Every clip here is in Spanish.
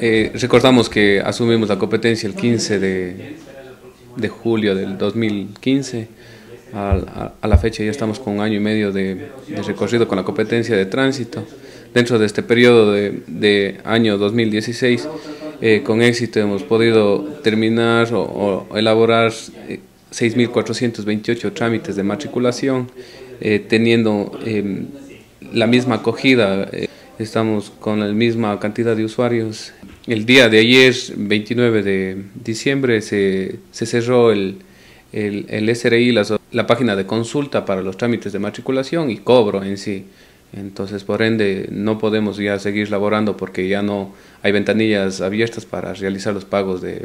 Eh, recordamos que asumimos la competencia el 15 de, de julio del 2015. A, a, la fecha ya estamos con un año y medio de, recorrido con la competencia de tránsito. Dentro de este periodo de, de año 2016, eh, con éxito hemos podido terminar o, o elaborar eh, 6.428 trámites de matriculación, eh, teniendo em, la misma acogida. Estamos con la misma cantidad de usuarios. El día de ayer, 29 de diciembre, se, se cerró el, el, el SRI, la, la, página de consulta para los trámites de matriculación y cobro en sí. Entonces, por ende, no podemos ya seguir laborando porque ya no hay ventanillas abiertas para realizar los pagos de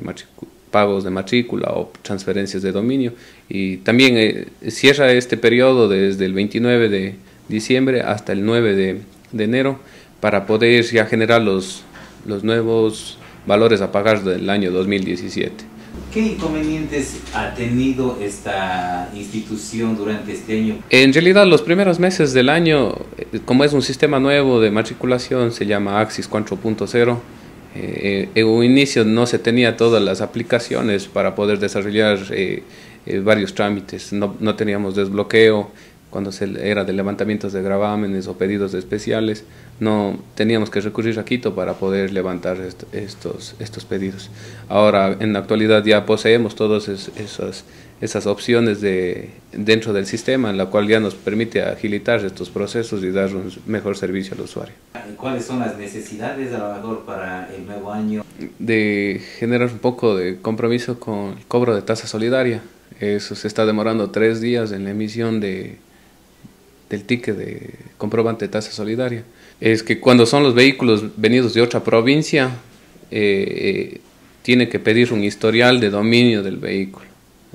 pagos de matrícula o transferencias de dominio. Y también eh, cierra este periodo desde el 29 de diciembre hasta el 9 de, de enero para poder ya generar los, los nuevos valores a pagar del año 2017. ¿Qué inconvenientes ha tenido esta institución durante este año? En realidad, los primeros meses del año, como es un sistema nuevo de matriculación, se llama Axis 4.0, eh, en un inicio no se tenía todas las aplicaciones para poder desarrollar eh, eh, varios trámites, no, no teníamos desbloqueo, cuando se era de levantamientos de gravámenes o pedidos especiales, no teníamos que recurrir a Quito para poder levantar est estos, estos pedidos. Ahora, en la actualidad ya poseemos todas es, esas, esas opciones de, dentro del sistema, en la cual ya nos permite agilitar estos procesos y dar un mejor servicio al usuario. ¿Cuáles son las necesidades a lo mejor para el nuevo año? De generar un poco de compromiso con el cobro de tasa solidaria. Eso se está demorando tres días en la emisión de del ticket de comprobante de tasa solidaria. Es que cuando son los vehículos venidos de otra provincia, eh, eh, tiene que pedir un historial de dominio del vehículo,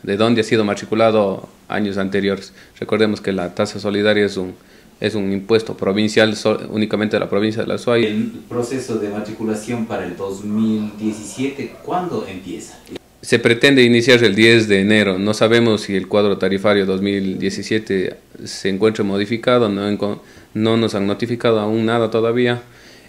de dónde ha sido matriculado años anteriores. Recordemos que la tasa solidaria es un, es un impuesto provincial so, únicamente de la provincia de la SUAY. El proceso de matriculación para el 2017, ¿cuándo empieza? Se pretende iniciar el 10 de enero. No sabemos si el cuadro tarifario 2017 se encuentra modificado, no, no nos han notificado aún nada todavía.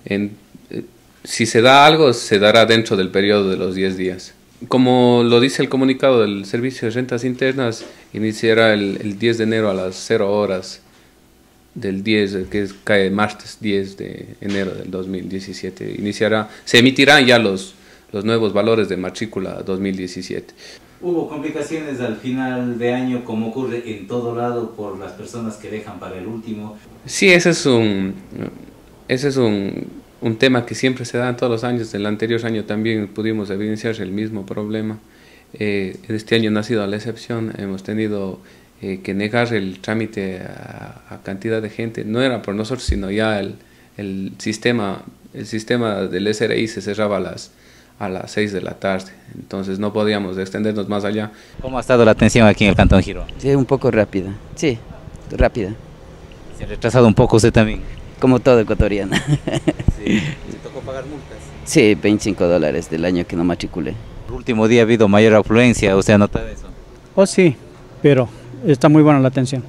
En, eh, si se da algo, se dará dentro del periodo de los 10 días. Como lo dice el comunicado del Servicio de Rentas Internas, iniciará el, el 10 de enero a las 0 horas del 10, que cae martes 10 de enero del 2017. Iniciará, se emitirán ya los los nuevos valores de matrícula 2017. ¿Hubo complicaciones al final de año como ocurre en todo lado por las personas que dejan para el último? Sí, ese es un, ese es un, un tema que siempre se da en todos los años. El anterior año también pudimos evidenciar el mismo problema. Eh, este año no ha sido la excepción. Hemos tenido eh, que negar el trámite a, a, cantidad de gente. No era por nosotros, sino ya el, el, sistema, el sistema del SRI se cerraba a las a las 6 de la tarde, entonces no podíamos extendernos más allá. ¿Cómo ha estado la atención aquí en el Cantón Giro? Sí, un poco rápida, sí, rápida. ¿Se ha retrasado un poco usted también? Como todo ecuatoriano. Sí. ¿Se tocó pagar multas? Sí, 25 dólares del año que no matriculé. El último día ha habido mayor afluencia, ¿usted ha notado eso? Oh sí, pero está muy buena la atención.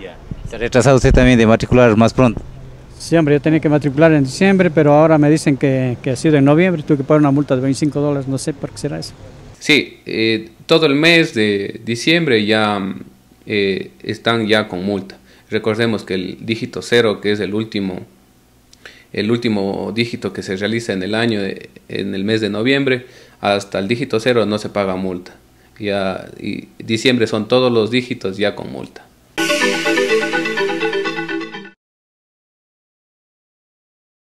Ya. ¿Se ha retrasado usted también de matricular más pronto? Sí, hombre, yo tenía que matricular en diciembre, pero ahora me dicen que, que ha sido en noviembre, tuve que pagar una multa de 25 dólares, no sé por qué será eso. Sí, eh, todo el mes de diciembre ya eh, están ya con multa. Recordemos que el dígito cero, que es el último, el último dígito que se realiza en el año, de, en el mes de noviembre, hasta el dígito cero no se paga multa. Ya, y diciembre son todos los dígitos ya con multa.